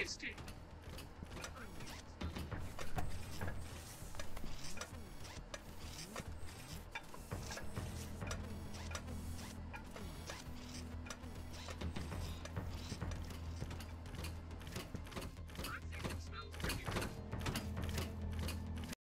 wasted.